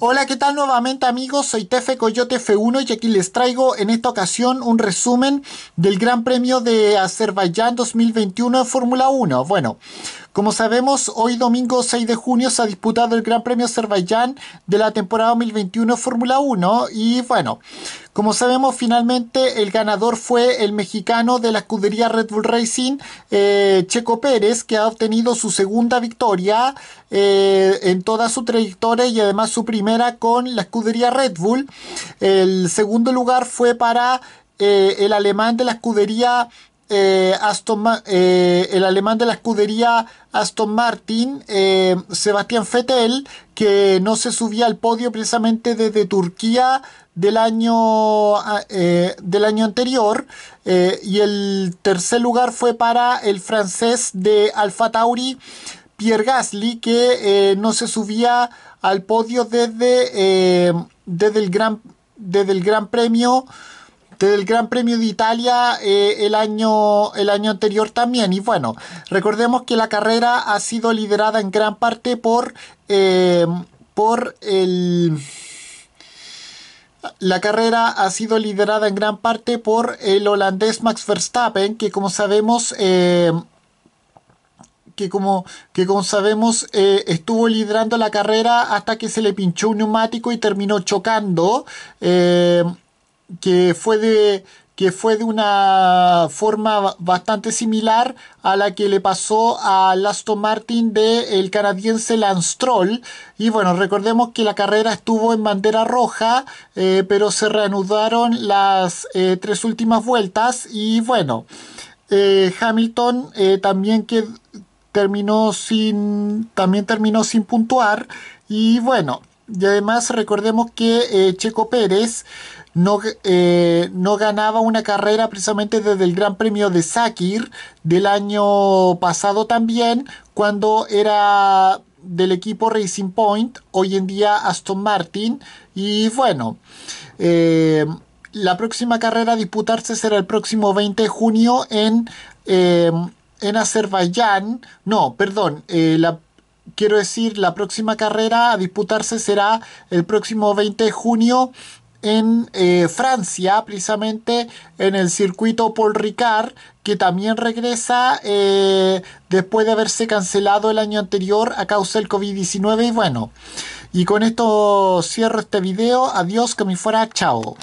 Hola, ¿qué tal nuevamente amigos? Soy Tefe Coyote F1 y aquí les traigo en esta ocasión un resumen del Gran Premio de Azerbaiyán 2021 en Fórmula 1. Bueno, como sabemos, hoy domingo 6 de junio se ha disputado el Gran Premio Azerbaiyán de la temporada 2021 Fórmula 1 y bueno, como sabemos finalmente el ganador fue el mexicano de la escudería Red Bull Racing, eh, Checo Pérez, que ha obtenido su segunda victoria eh, en toda su trayectoria y además su primera con la escudería Red Bull. El segundo lugar fue para eh, el alemán de la escudería eh, Aston, eh, el alemán de la escudería Aston Martin, eh, Sebastián Vettel, que no se subía al podio precisamente desde Turquía del año, ah, del año anterior. y el tercer lugar fue para el francés de Alfa Tauri, Pierre Gasly, que no se subía al podio desde, desde, el, gran, desde el Gran Premio del Gran Premio de Italia eh, el, año, el año anterior también. Y bueno, recordemos que la carrera ha sido liderada en gran parte por, eh, por el... La carrera ha sido liderada en gran parte por el holandés Max Verstappen, que como sabemos... Eh, que como, que como sabemos estuvo liderando la carrera hasta que se le pinchó un neumático y terminó chocando que fue de que fue de una forma bastante similar a la que le pasó al Aston Martin del el canadiense Lance Stroll. Y bueno, recordemos que la carrera estuvo en bandera roja, eh, pero se reanudaron las eh, tres últimas vueltas. Y bueno, eh, Hamilton también que terminó sin. también terminó sin puntuar. Y bueno, y además recordemos que Checo Pérez no, eh, no ganaba una carrera precisamente desde el Gran Premio de Sakir del año pasado también, cuando era del equipo Racing Point, hoy en día Aston Martin. Y bueno, eh, la próxima carrera a disputarse será el próximo 20 de junio en, eh, en Azerbaiyán. No, perdón, la quiero decir, la próxima carrera a disputarse será el próximo 20 de junio en eh, Francia, precisamente en el circuito Paul Ricard, que también regresa eh, después de haberse cancelado el año anterior a causa del COVID-19. Y bueno, y con esto cierro este video. Adiós, que me fuera, chao.